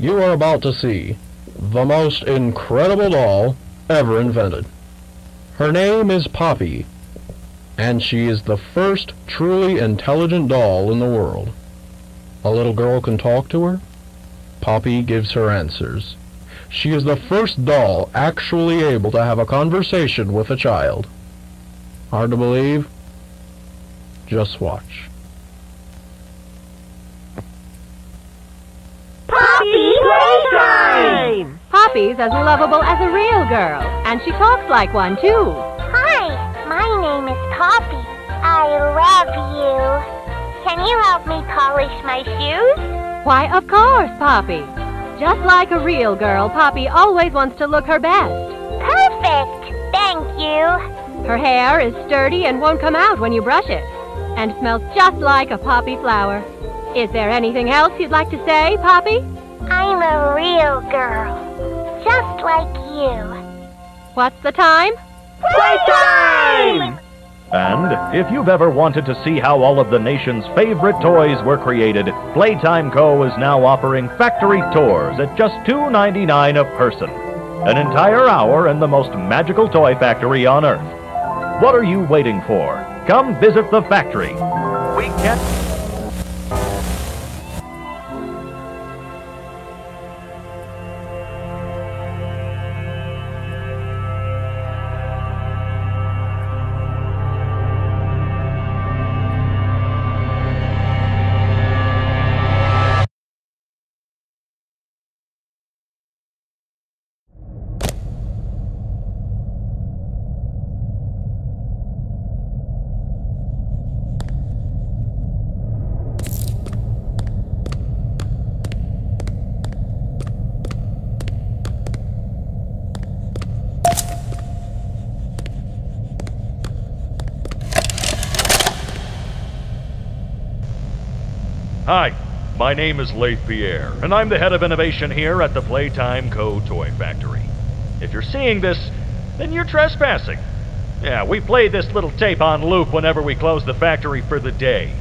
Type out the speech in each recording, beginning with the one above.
You are about to see the most incredible doll ever invented. Her name is Poppy, and she is the first truly intelligent doll in the world. A little girl can talk to her. Poppy gives her answers. She is the first doll actually able to have a conversation with a child. Hard to believe? Just watch. Poppy Playtime! Poppy's as lovable as a real girl, and she talks like one, too. Hi, my name is Poppy. I love you. Can you help me polish my shoes? Why, of course, Poppy. Just like a real girl, Poppy always wants to look her best. Perfect! Thank you. Her hair is sturdy and won't come out when you brush it, and smells just like a poppy flower. Is there anything else you'd like to say, Poppy? I'm a real girl. Just like you. What's the time? Playtime! And if you've ever wanted to see how all of the nation's favorite toys were created, Playtime Co. is now offering factory tours at just $2.99 a person. An entire hour in the most magical toy factory on Earth. What are you waiting for? Come visit the factory. We can't. Hi, my name is Leith Pierre, and I'm the head of innovation here at the Playtime Co. Toy Factory. If you're seeing this, then you're trespassing. Yeah, we play this little tape on loop whenever we close the factory for the day.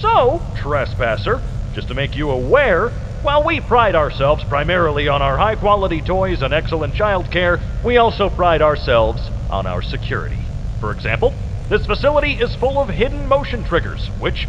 So, trespasser, just to make you aware, while we pride ourselves primarily on our high quality toys and excellent child care, we also pride ourselves on our security. For example, this facility is full of hidden motion triggers, which,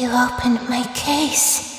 You opened my case.